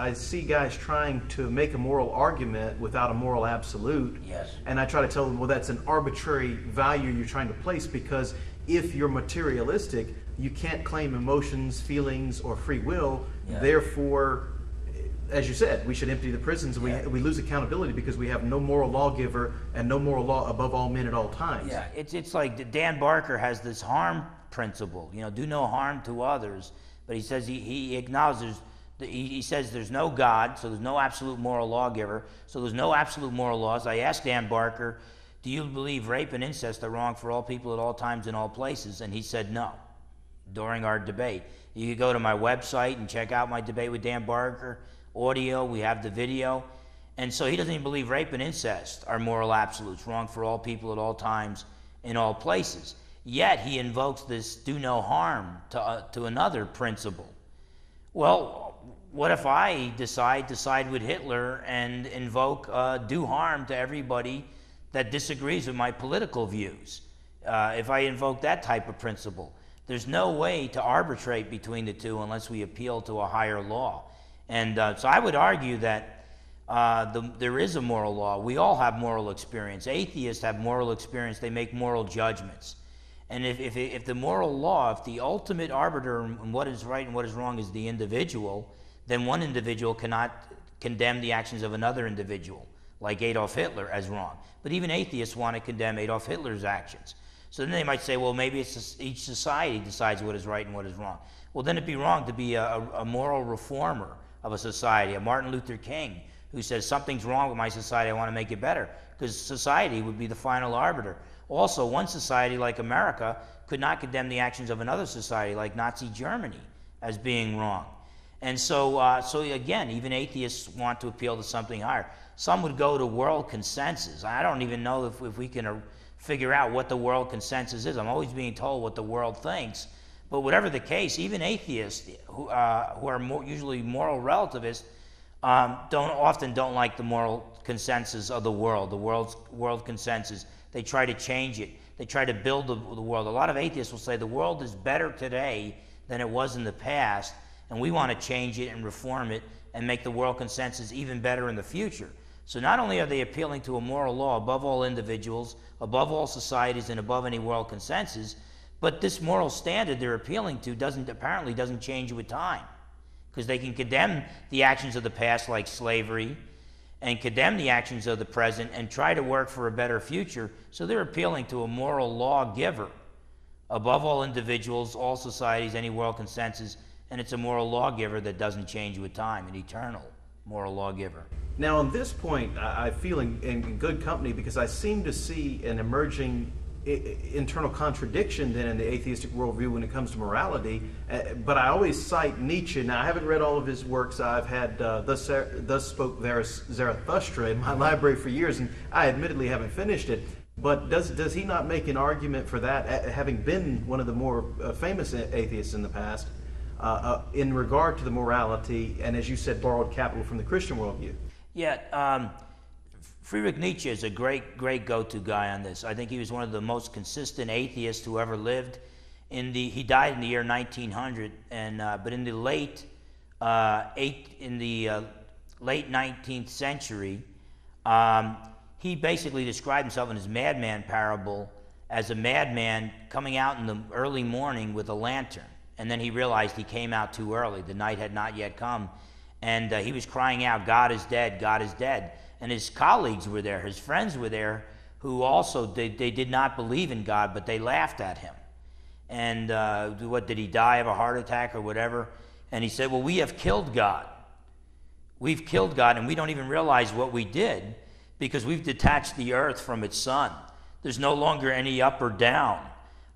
I see guys trying to make a moral argument without a moral absolute. Yes. And I try to tell them, well, that's an arbitrary value you're trying to place because if you're materialistic, you can't claim emotions, feelings, or free will. Yeah. Therefore, as you said, we should empty the prisons. and Yeah. We, we lose accountability because we have no moral lawgiver and no moral law above all men at all times. Yeah, it's it's like Dan Barker has this harm principle. You know, do no harm to others. But he says he, he acknowledges he, says there's no God, so there's no absolute moral lawgiver. So there's no absolute moral laws. I asked Dan Barker, do you believe rape and incest are wrong for all people at all times in all places? And he said no. During our debate, you can go to my website and check out my debate with Dan Barker. Audio, we have the video. And so he doesn't even believe rape and incest are moral absolutes, wrong for all people at all times in all places. Yet he invokes this do no harm to, uh, to another principle. Well, what if I decide to side with Hitler and invoke uh, do harm to everybody that disagrees with my political views? Uh, if I invoke that type of principle, there's no way to arbitrate between the two unless we appeal to a higher law. And uh, so I would argue that uh, the, there is a moral law. We all have moral experience. Atheists have moral experience, they make moral judgments. And if, if, if the moral law, if the ultimate arbiter in what is right and what is wrong is the individual, then one individual cannot condemn the actions of another individual, like Adolf Hitler, as wrong. But even atheists want to condemn Adolf Hitler's actions. So then they might say, well, maybe it's each society decides what is right and what is wrong. Well, then it'd be wrong to be a, a moral reformer of a society, a Martin Luther King, who says something's wrong with my society, I want to make it better, because society would be the final arbiter. Also, one society like America could not condemn the actions of another society like Nazi Germany as being wrong. And so, uh, so again, even atheists want to appeal to something higher. Some would go to world consensus. I don't even know if, if we can uh, figure out what the world consensus is. I'm always being told what the world thinks. But whatever the case, even atheists who, uh, who are more, usually moral relativists um, don't often don't like the moral consensus of the world, the world's world consensus. They try to change it. They try to build the, the world. A lot of atheists will say the world is better today than it was in the past, and we want to change it and reform it and make the world consensus even better in the future. So not only are they appealing to a moral law above all individuals, above all societies, and above any world consensus, but this moral standard they're appealing to doesn't apparently doesn't change with time, because they can condemn the actions of the past like slavery, and condemn the actions of the present and try to work for a better future. So they're appealing to a moral lawgiver above all individuals, all societies, any world consensus, and it's a moral lawgiver that doesn't change with time, an eternal moral lawgiver. Now, on this point, I feel in, in good company because I seem to see an emerging internal contradiction then in the atheistic worldview when it comes to morality. Uh, but I always cite Nietzsche. Now, I haven't read all of his works. I've had uh, Thus, Thus Spoke Zarathustra in my library for years, and I admittedly haven't finished it. But does, does he not make an argument for that, uh, having been one of the more uh, famous atheists in the past, uh, uh, in regard to the morality, and as you said, borrowed capital from the Christian worldview? Yeah, um, Friedrich Nietzsche is a great, great go-to guy on this. I think he was one of the most consistent atheists who ever lived. In the, he died in the year 1900, and uh, but in the late, uh, eight, in the uh, late 19th century, um, he basically described himself in his madman parable as a madman coming out in the early morning with a lantern. And then he realized he came out too early. The night had not yet come. And uh, he was crying out, God is dead, God is dead. And his colleagues were there, his friends were there, who also, they, they did not believe in God, but they laughed at him. And uh, what, did he die of a heart attack or whatever? And he said, Well, we have killed God. We've killed God, and we don't even realize what we did because we've detached the earth from its sun. There's no longer any up or down.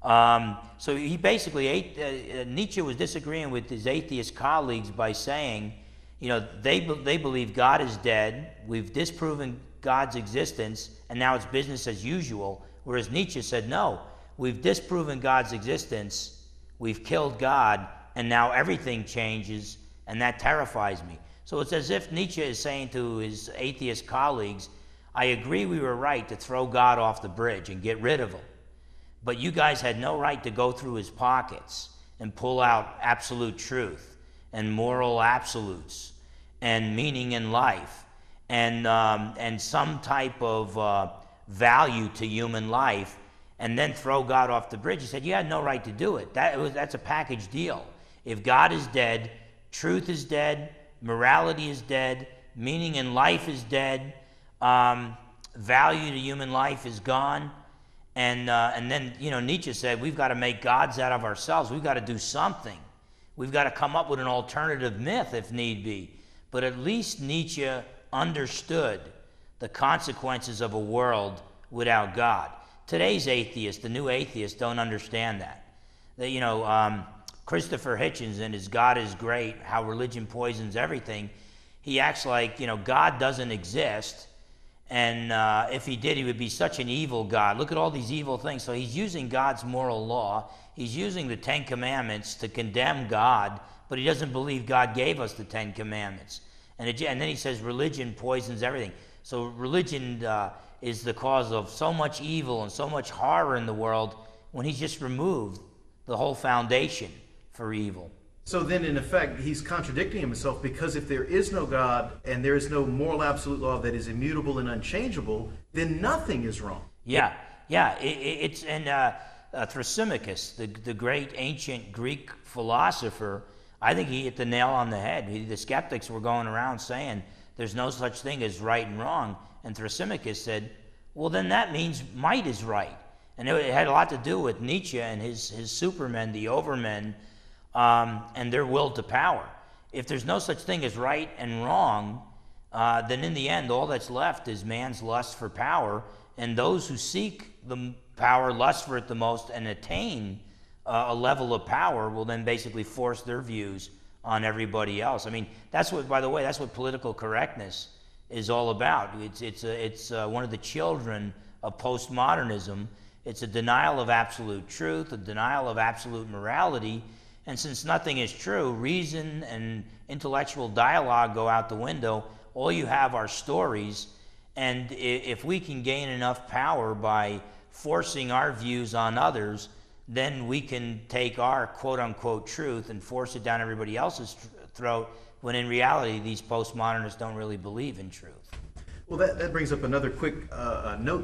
Um, so he basically, uh, Nietzsche was disagreeing with his atheist colleagues by saying, you know, they, be- they believe God is dead, we've disproven God's existence, and now it's business as usual. Whereas Nietzsche said, no, we've disproven God's existence, we've killed God, and now everything changes, and that terrifies me. So it's as if Nietzsche is saying to his atheist colleagues, I agree we were right to throw God off the bridge and get rid of him. But you guys had no right to go through his pockets and pull out absolute truth and moral absolutes and meaning in life and, um, and some type of uh, value to human life and then throw God off the bridge. He said, You had no right to do it. That was, that's a package deal. If God is dead, truth is dead, morality is dead, meaning in life is dead, um, value to human life is gone. And, uh, and then, you know, Nietzsche said, We've got to make gods out of ourselves. We've got to do something. We've got to come up with an alternative myth if need be. But at least Nietzsche understood the consequences of a world without God. Today's atheists, the new atheists, don't understand that. That you know, um, Christopher Hitchens in his God is Great, How Religion Poisons Everything, he acts like, you know, God doesn't exist. And uh, if he did, he would be such an evil God. Look at all these evil things. So he's using God's moral law. He's using the Ten Commandments to condemn God, but he doesn't believe God gave us the Ten Commandments. And, it, and then he says religion poisons everything. So religion uh, is the cause of so much evil and so much horror in the world when he's just removed the whole foundation for evil. So then, in effect, he's contradicting himself because if there is no God and there is no moral absolute law that is immutable and unchangeable, then nothing is wrong. Yeah, yeah. It, it, it's and uh, uh, Thrasymachus, the the great ancient Greek philosopher, I think he hit the nail on the head. He, the skeptics were going around saying there's no such thing as right and wrong, and Thrasymachus said, "Well, then that means might is right." And it, it had a lot to do with Nietzsche and his his supermen, the overmen um, and their will to power. If there's no such thing as right and wrong, uh, then in the end, all that's left is man's lust for power, and those who seek the power, lust for it the most, and attain uh, a level of power will then basically force their views on everybody else. I mean, that's what, by the way, that's what political correctness is all about. It's, it's, a, it's uh, one of the children of postmodernism. It's a denial of absolute truth, a denial of absolute morality, and since nothing is true, reason and intellectual dialogue go out the window. All you have are stories. And if we can gain enough power by forcing our views on others, then we can take our quote unquote truth and force it down everybody else's throat, when in reality, these postmodernists don't really believe in truth. Well, that, that brings up another quick uh, uh, note